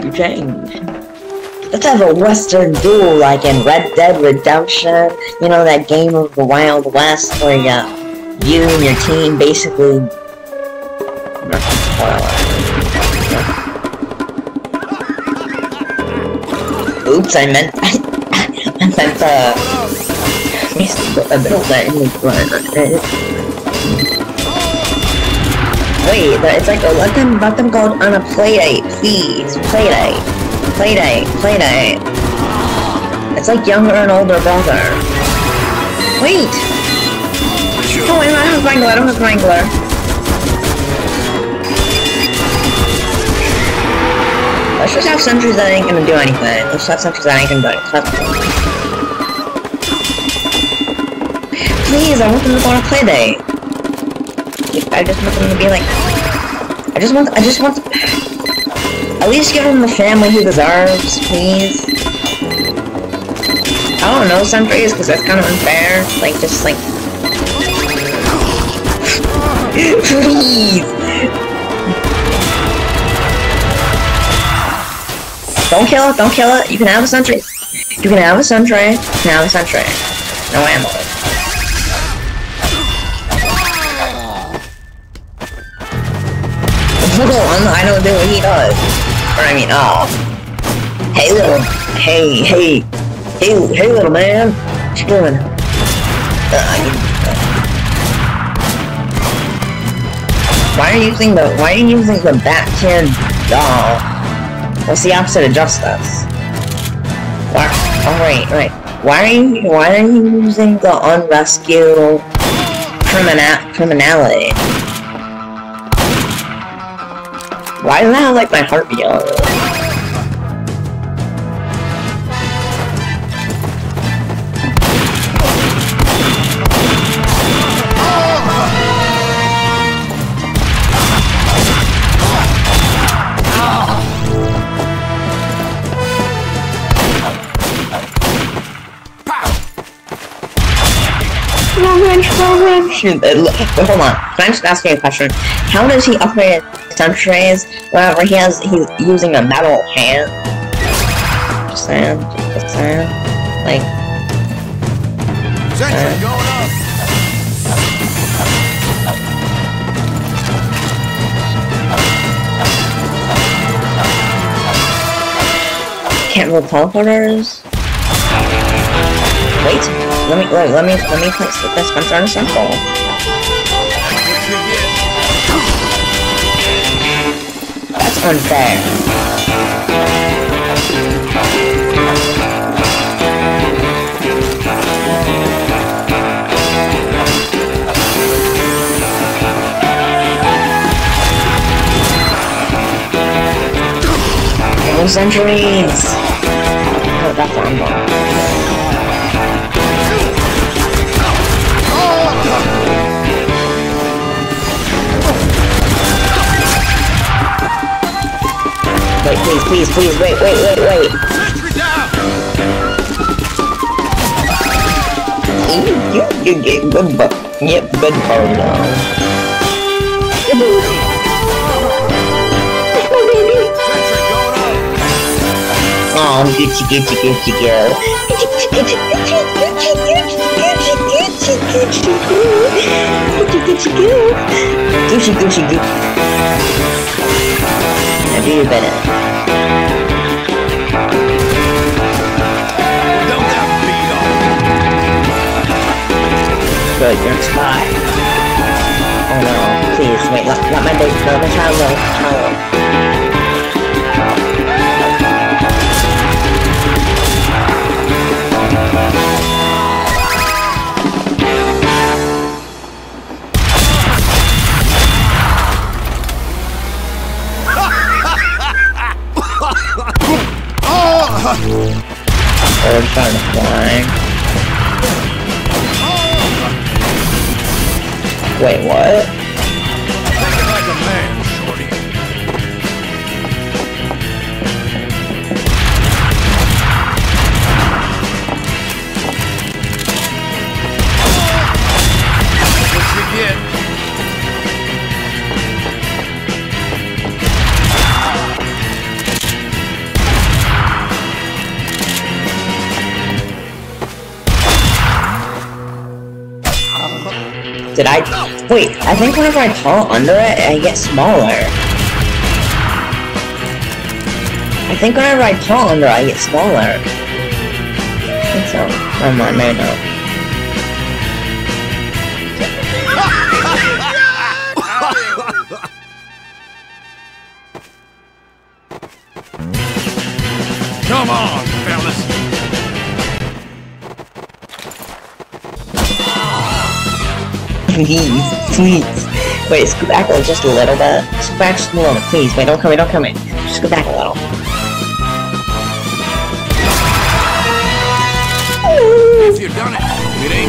You change. Let's have a Western duel like in Red Dead Redemption. You know that game of the Wild West where you, you and your team basically. Oops, I meant I meant uh, a middle button. Wait, it's like let them let them go on a play date, please. Play date. Play date. Play date. It's like younger and older brother. Wait! Oh wait, I don't have Wrangler, I don't have Wrangler. Let's just have sentries that ain't gonna do anything. Let's have sentries that ain't gonna do anything. Please, I want them to go on a play date. I just want them to be like, I just want, I just want, at least give him the family he deserves, please. I don't know, sentries, because that's kind of unfair. Like, just like, please. Don't kill it, don't kill it. You can have a sentry. You can have a sentry. You can have a sentry. No ammo. I don't do what he does. Or I mean, oh. Hey little, hey, hey, hey, hey little man. What you doing? Uh, why are you using the, why are you using the Batman doll? What's the opposite of justice? Why, oh. Why are you, why are you using the unrescue criminal, criminality? Why does that have like my heartbeat on it? Shoot, hold on. Can I just ask you a question? How does he upgrade sentries whenever he has he's using a metal hand. Just saying, just saying. Like Sentry uh, going up. Can't roll teleporters. Wait, let me wait, let me let me place the dispenser on a sample. Unfair. Sentries! Oh, that's on Wait, please, please, please, wait, wait, wait, wait. Sentry down! You, you, you good but Yep, good bar now. Oh, Gucci, Gucci, Gucci girl. Gucci, Gucci, Gucci, Gucci, Gucci, Gucci, Gucci, Gucci, Gucci, Gucci, Gucci, Gucci, Gucci, Gucci. Do you better. Good, you're a spy. Oh no, please, wait, let, let my baby, let my child go, child go. I'm trying to fly. Wait, what? Did I? Wait, I think whenever I fall under it, I get smaller. I think whenever I fall under, I get smaller. I think so. Never mind, maybe not. Come on, fellas. Please, please. Wait, scoot back just a little bit. Scoot back just a little please. Wait, don't come in, don't come in. Just go back a little. If you've done it, it ain't